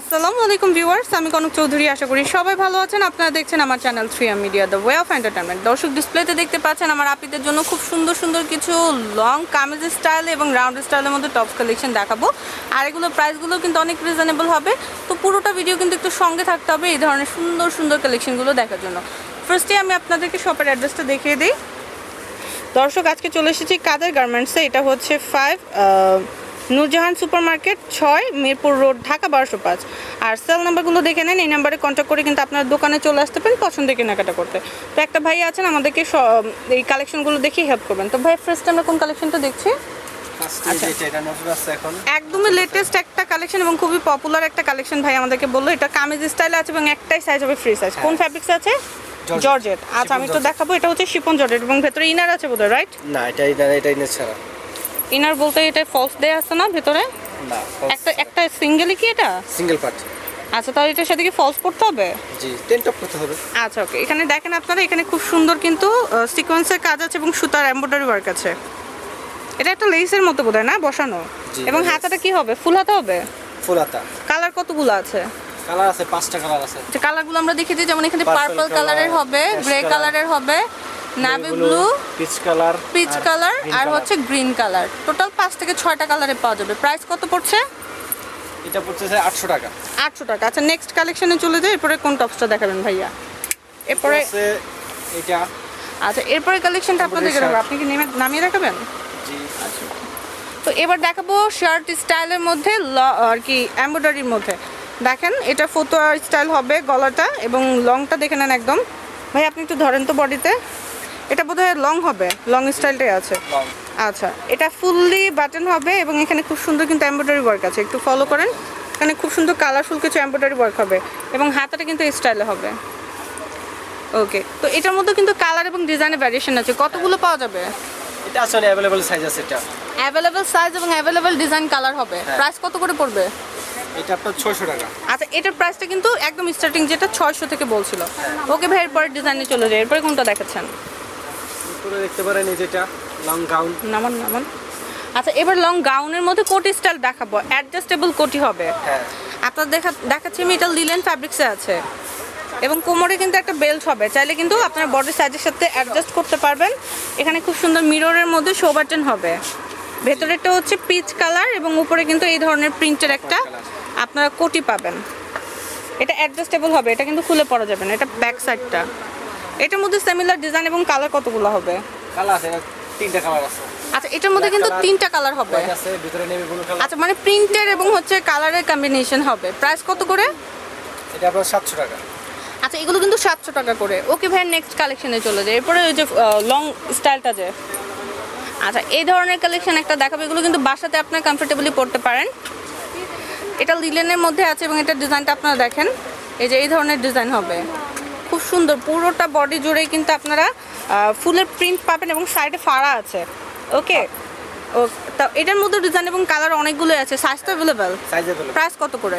আসসালামু আলাইকুম ভিউয়ার্স, আমি কনক চৌধুরী, আশা করি সবাই ভালো আছেন। আপনারা দেখছেন আমার channel three M media, the way of entertainment দর্শক ডিসপ্লেতে দেখতে পাচ্ছেন আমার আপিদের জন্য খুব সুন্দর সুন্দর কিছু লং কামিজ স্টাইল এবং রাউন্ড স্টাইলের মধ্যে টপস কালেকশন দেখাবো। আর এগুলো প্রাইসগুলো কিন্তু অনেক রিজনেবল হবে। তো পুরোটা ভিডিও কিন্তু একটু সঙ্গে থাকতে হবে এই ধরনের সুন্দর সুন্দর কালেকশনগুলো দেখার জন্য। ফার্স্টে আমি আপনাদেরকে শপের অ্যাড্রেসটা দেখিয়ে দিই। দর্শক, আজকে চলে এসেছি কাদের গার্মেন্টসে এটা হচ্ছে ফাইভ নূরজাহান সুপার মার্কেট ছয় মিরপুর রোড ঢাকা বারোশো পাঁচ। আর সেল নাম্বারগুলো দেখে নেন এই নাম্বারে কন্ট্যাক্ট করে কিন্তু আপনার দোকানে চলে আসতে পারেন পছন্দের কেনাকাটা করতে। তো একটা ভাই আছেন আমাদেরকে এই কালেকশনগুলো দেখেই হেল্প করবেন। তো ভাই ফার্স্ট আমরা কোন কালেকশনটা দেখছি? আচ্ছা। একদমই লেটেস্ট একটা কালেকশন এবং খুবই পপুলার একটা কালেকশন ভাই আমাদেরকে বলল। এটা কামিজ স্টাইল আছে এবং একটাই সাইজ হবে ফ্রি সাইজ কোন ফ্যাব্রিক্স আছে? জর্জেট আচ্ছা আমি তো দেখাবো এটা হচ্ছে শিপন জর্জেট এবং ভেতরে ইনার আছে বোধহয় রাইট না এটা এটা এটা ইনে ছাড়া। ইনার বলতে এটা ফলস দেয়া আছে না ভেতরে? না একটা একটা সিঙ্গেলই কি এটা? সিঙ্গেল পার্ট আচ্ছা তাহলে এটার সাথে কি ফলস পড়তে হবে? জি টেন টপ করতে হবে। আচ্ছা ওকে এখানে দেখেন আপনারা এখানে খুব সুন্দর কিন্তু সিকোয়েন্সের কাজ আছে এবং সুতার এমব্রয়ডারি ওয়ার্ক আছে। এটা একটা লেসের মতো বোধহয় না? বসানো? এবং হাতাটা কি হবে? ফুল হাতা হবে? ফুল হাতা। কালার কতগুলো আছে? কালার আছে পাঁচটা কালার আছে। কালারগুলো আমরা দেখেছি যেমন এখানে পার্পল কালারের হবে গ্রে কালারের হবে navy blue peach colour peach colour আর হচ্ছে গ্রিন কালার টোটাল পাঁচ থেকে ছয়টা কালারে পাওয়া যাবে। প্রাইস কত পড়ছে? এটা পড়তেছে আটশো টাকা। আটশো টাকা। আচ্ছা নেক্সট কালেকশনে চলে যাই। এরপরে কোন টপসটা দেখাবেন ভাইয়া? এরপরে এটা আচ্ছা এরপরে কালেকশনটা আপনাদের। দেখাবো। আপনি কি নেমে- নামিয়ে রাখাবেন জি। তো এবার দেখাবো শার্ট স্টাইলের মধ্যে ল- আর কি এমব্রয়ডারির মধ্যে। দেখেন এটা ফতোয়ার স্টাইল হবে গলাটা এবং লংটা দেখে নেন একদম। ভাই আপনি একটু ধরেন তো বডিতে এটা বোধহয় লং হবে লং স্টাইলটাই আছে। আচ্ছা এটা ফুললি বাটন হবে এবং এখানে খুব সুন্দর কিন্তু এমব্রয়ডারি ওয়ার্ক আছে একটু ফলো করেন। এখানে খুব সুন্দর কালারফুল কিছু এমব্রয়ডারি ওয়ার্ক হবে এবং হাতাটা কিন্তু এই স্টাইলে হবে। ওকে তো এটার মধ্যে কিন্তু কালার এবং ডিজাইনের ভ্যারিয়েশন আছে কতগুলো পাওয়া যাবে? এটা আসলে অ্যাভেলেবল সাইজ আছে এটা। অ্যাভেলেবেল সাইজ এবং অ্যাভেলেবেল ডিজাইন কালার হবে। হ্যাঁ। প্রাইস কত করে পড়বে? এটা আপনার ছয়শো টাকা। আচ্ছা এটার প্রাইসটা কিন্তু একদম স্টার্টিং যেটা ছয়শো থেকে বলছিল। ওকে ভাই এরপরে ডিজাইনে চলে যায় এরপরে কোনটা দেখাচ্ছেন? উপরে দেখতে পারেন এই যেটা লং গাউন নামান নামান। আচ্ছা এবার লং গাউনের মধ্যে কোটি স্টাইল দেখাবো। অ্যাডজাস্টেবল কোটি হবে। হ্যাঁ। আপনার দেখা দেখাচ্ছি এটা লিলেন ফ্যাব্রিক্সে আছে। এবং কোমরে কিন্তু একটা বেল্ট হবে। চাইলে কিন্তু আপনার বডি সাইজের সাথে অ্যাডজাস্ট করতে পারবেন। এখানে খুব সুন্দর মিররের মধ্যে শো বাটন হবে। ভেতরেরটা হচ্ছে পিচ কালার এবং উপরে কিন্তু এই ধরনের প্রিন্টের একটা আপনারা কোটি পাবেন। এটা অ্যাডজাস্টেবল হবে। এটা কিন্তু খুলে পড়া যাবে না। এটা ব্যাক সাইডটা এটার মধ্যে সিমিলার ডিজাইন এবং কালার কতগুলো হবে? কালার আছে তিনটা কালার আছে। আচ্ছা এটার মধ্যে কিন্তু তিনটা কালার হবে। ভিতরে নেভি ব্লু কালার আচ্ছা মানে প্রিন্টের এবং হচ্ছে কালারের কম্বিনেশন হবে। প্রাইস কত করে? এটা আপনার সাতশো টাকা। আচ্ছা এগুলো কিন্তু সাতশো টাকা করে। ওকে ভাই নেক্সট কালেকশনে চলে যায় এরপরে ওই যে লং স্টাইলটা যে। আচ্ছা এই ধরনের কালেকশন একটা দেখাবো। এগুলো কিন্তু বাসাতে আপনার কমফোর্টেবলি পড়তে পারেন। এটা লিলেনের মধ্যে আছে এবং এটা ডিজাইনটা আপনারা দেখেন। এই যে এই ধরনের ডিজাইন হবে। খুব সুন্দর। পুরোটা বডি জুড়েই কিন্তু আপনারা ফুলের প্রিন্ট পাবেন এবং সাইডে ফাড়া আছে। ওকে ও তা এটার মধ্যে ডিজাইন এবং কালার অনেকগুলো আছে। সাইজ তো অ্যাভেলেবেল প্রাইস কত করে?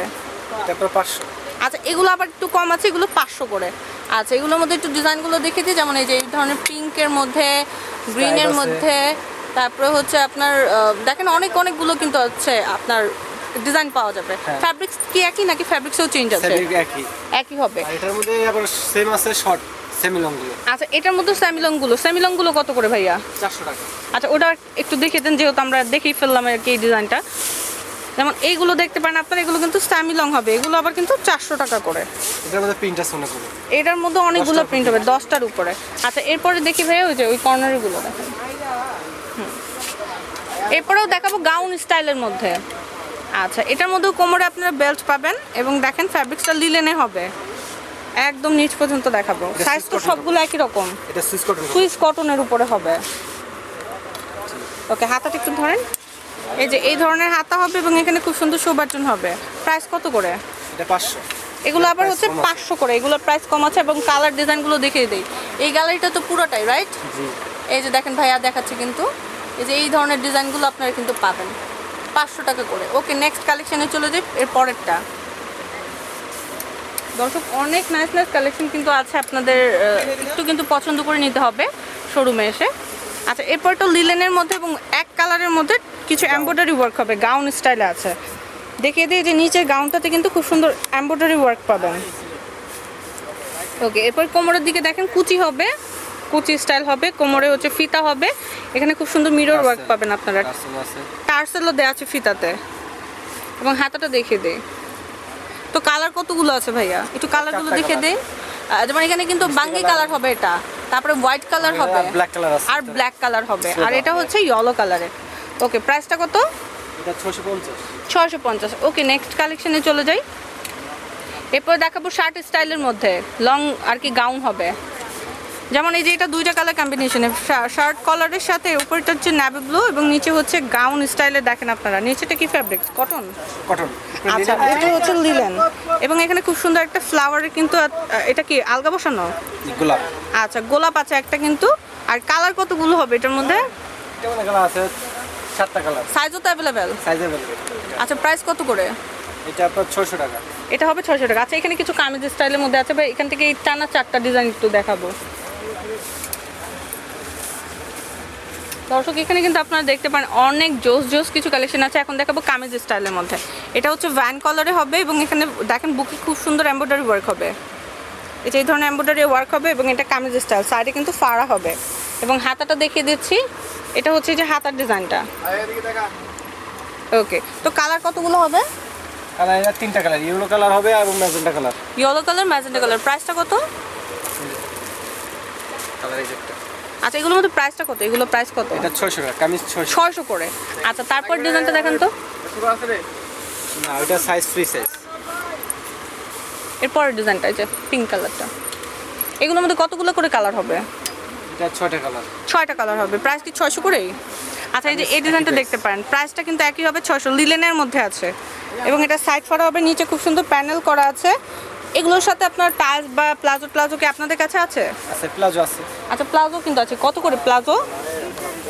আচ্ছা এগুলো আবার একটু কম আছে এগুলো পাঁচশো করে। আচ্ছা এগুলোর মধ্যে একটু ডিজাইনগুলো দেখে দিই যেমন এই যে এই ধরনের পিঙ্কের মধ্যে গ্রিনের। মধ্যে তারপরে হচ্ছে আপনার দেখেন অনেক অনেকগুলো কিন্তু হচ্ছে আপনার ডিজাইন পাওয়া যাবে। ফ্যাব্রিক্স কি একই নাকি ফ্যাব্রিক্সও চেঞ্জ আছে? একই। একই হবে। এটার মধ্যে আবার সেম আছে শর্ট সেমি লংগুলো। আচ্ছা এটার মধ্যে স্যামিলংগুলো স্যামিলংগুলো কত করে ভাইয়া? চারশো টাকা। আচ্ছা ওটা একটু দেখে দেন যেহেতু আমরা দেখেই ফেললাম আর কি এই ডিজাইনটা যেমন এইগুলো দেখতে পারেন আপনার এগুলো কিন্তু স্যামিলং হবে। এগুলো আবার কিন্তু চারশো টাকা করে। এটার মধ্যে প্রিন্ট আছে অনেকগুলো। এটার মধ্যে অনেকগুলো প্রিন্ট হবে দশটার উপরে। আচ্ছা এরপরে দেখি ভাইয়া ওই যে ওই কর্নারগুলো দেখেন। এরপরেও দেখাবো গাউন স্টাইলের মধ্যে। আচ্ছা এটার মধ্যেও কোমরে আপনারা বেল্ট পাবেন এবং দেখেন ফ্যাব্রিক্সটা লিলেনে হবে। একদম নিচ পর্যন্ত দেখাবো। সাইজ তো সবগুলো একই রকম। এটা সুইস কটন সুইস কটনের উপরে হবে। ওকে হাতাটা একটু ধরেন। এই যে এই ধরনের হাতা হবে এবং এখানে খুব সুন্দর শো বাটন হবে। প্রাইস কত করে? এগুলো আবার হচ্ছে। পাঁচশো করে। এগুলোর প্রাইস কম আছে এবং কালার ডিজাইনগুলো দেখিয়ে দিই। এই গ্যালারিটা তো পুরোটাই রাইট জি। এই যে দেখেন ভাইয়া দেখাচ্ছে কিন্তু। এই যে এই ধরনের ডিজাইনগুলো আপনারা কিন্তু পাবেন। পাঁচশো টাকা করে। ওকে নেক্সট কালেকশানে চলে যাই এর পরেরটা। দর্শক অনেক নাইস নাইস কালেকশন কিন্তু আছে আপনাদের একটু কিন্তু পছন্দ করে নিতে হবে শোরুমে এসে। আচ্ছা এরপর তো লিলেনের মধ্যে এবং এক কালারের মধ্যে কিছু এমব্রয়ডারি ওয়ার্ক হবে গাউন স্টাইলে আছে। দেখিয়ে দিই যে নিচের গাউনটাতে কিন্তু খুব সুন্দর এমব্রয়ডারি ওয়ার্ক পাবেন। ওকে এরপর কোমরের দিকে দেখেন কুচি হবে। কুচি স্টাইল হবে কোমরে হচ্ছে ফিতা হবে। এখানে খুব সুন্দর মিরর ওয়ার্ক পাবেন আপনারা। টার্সেল টার্সেলও দেওয়া আছে ফিতাতে। এবং হাতাটা দেখিয়ে দেই। তো কালার কতগুলো আছে ভাইয়া? একটু কালারগুলো দেখে। দেই। যেমন এখানে কিন্তু বাঙ্গি কালার হবে এটা। তারপরে হোয়াইট কালার হবে। ব্ল্যাক কালার আর ব্ল্যাক কালার হবে। আর এটা হচ্ছে ইয়েলো কালারের ওকে প্রাইসটা কত? ছশো পঞ্চাশ। ওকে নেক্সট কালেকশনে চলে যাই। এরপর দেখাবো শার্ট স্টাইলের মধ্যে। লং আর কি গাউন হবে। যেমন এই যে এটা দুইটা কালার কম্বিনেশনে শার্ট কলারের সাথে উপরটা হচ্ছে ন্যাভি ব্লু এবং নিচে হচ্ছে গাউন স্টাইলে দেখেন আপনারা। নিচেটা কি ফ্যাব্রিক কটন কটন আচ্ছা এটা হচ্ছে লিলেন এবং এখানে খুব সুন্দর একটা ফ্লাওয়ারের কিন্তু এটা কি আলগা বসানো? গোলাপ। আচ্ছা গোলাপ আছে একটা কিন্তু। আর কালার কতগুলো হবে এটার মধ্যে? কেমন কালার আছে সাতটা কালার সাইজও তো অ্যাভেলেবেল সাইজ অ্যাভেলেবেল আচ্ছা প্রাইস কত করে? এটা আপনার ছশো টাকা। এটা হবে ছয়শো টাকা। আচ্ছা এখানে কিছু কামিজ স্টাইলের মধ্যে আছে। ভাই এখান থেকে এই টানা চারটা ডিজাইন একটু দেখাবো। দর্শক এখানে কিন্তু আপনারা দেখতে পারেন অনেক জোস জোস কিছু কালেকশন আছে। এখন দেখাবো কামিজ স্টাইলের মধ্যে। এটা হচ্ছে ভ্যান কালারে হবে এবং এখানে দেখেন বুকে খুব সুন্দর এমব্রয়ডারি ওয়ার্ক হবে। এটা এই ধরনের এমব্রয়ডারি ওয়ার্ক হবে এবং এটা কামিজ স্টাইল সাইডে কিন্তু ফাড়া হবে। এবং হাতাটা দেখিয়ে দিচ্ছি এটা হচ্ছে যে হাতার ডিজাইনটা। ওকে তো কালার কতগুলো হবে? কালার তিনটা কালার ইয়েলো কালার হবে আর magenta colour yellow colour magenta colour প্রাইসটা কত? কালার এই যে একটা। আচ্ছা এগুলোর মধ্যে প্রাইসটা কত? এগুলো প্রাইস কত? এটা ছয়শো টাকা কামিজ ছয়শো। ছয়শো করে। আচ্ছা তারপর ডিজাইনটা দেখেন তো। পুরো আছে রে। না ওইটা সাইজ ফ্রি সাইজ এরপরের ডিজাইনটা এই যে পিঙ্ক কালারটা এগুলোর মধ্যে কতগুলো করে কালার হবে? এটা ছয়টা কালার ছয়টা কালার হবে। প্রাইস কি ছয়শো করেই? আচ্ছা এই যে এই ডিজাইনটা দেখতে পারেন। প্রাইসটা কিন্তু একই হবে ছয়শো। লিলেনের মধ্যে আছে। এবং এটা সাইড ফাড়া হবে নিচে খুব সুন্দর প্যানেল করা আছে। এগুলোর সাথে আপনার টাইলস বা প্লাজো প্লাজো কি আপনাদের কাছে আছে? আছে প্লাজো আছে। আচ্ছা প্লাজো কিন্তু আছে। কত করে প্লাজো?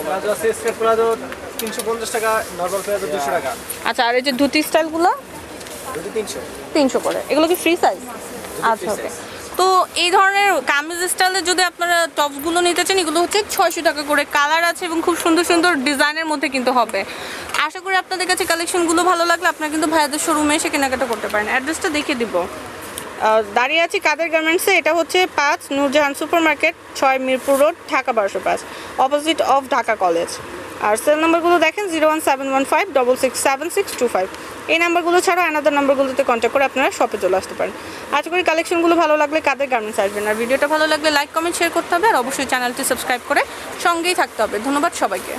প্লাজো আছে স্কেট প্লাজো তিনশো পঞ্চাশ টাকা নর্মাল প্লাজো দুশো টাকা। আচ্ছা আর এই যে ধুতি স্টাইলগুলো দুটো তিনশো। তিনশো করে। এগুলো কি ফ্রি সাইজ আচ্ছা ওকে তো এই ধরনের কামিজ স্টাইলের যদি আপনারা টপসগুলো নিতে চান এগুলো হচ্ছে ছয়শো টাকা করে। কালার আছে এবং খুব সুন্দর সুন্দর ডিজাইনের মধ্যে কিন্তু হবে। আশা করি আপনাদের কাছে কালেকশনগুলো ভালো লাগলে আপনারা কিন্তু ভাইয়াদের শোরুমে এসে কেনাকাটা করতে পারেন। অ্যাড্রেসটা দেখিয়ে দিব। দাঁড়িয়ে আছি কাদের গার্মেন্টসে এটা হচ্ছে পাঁচ নূরজাহান সুপার মার্কেট ছয় মিরপুর রোড, ঢাকা বারোশো পাঁচ। অপোজিট অফ ঢাকা কলেজ আর সেল নাম্বারগুলো দেখেন zero one seven one five double six seven six two five এই নাম্বারগুলো ছাড়াও অ্যানাদার নাম্বারগুলোতে কন্ট্যাক্ট করে আপনারা শপে চলে আসতে পারেন। আশা করি কালেকশনগুলো ভালো লাগলে কাদের গার্মেন্টস আসবেন? আর ভিডিওটা ভালো লাগলে লাইক কমেন্ট শেয়ার করতে হবে। আর অবশ্যই চ্যানেলটি সাবস্ক্রাইব করে সঙ্গেই থাকতে হবে। ধন্যবাদ সবাইকে।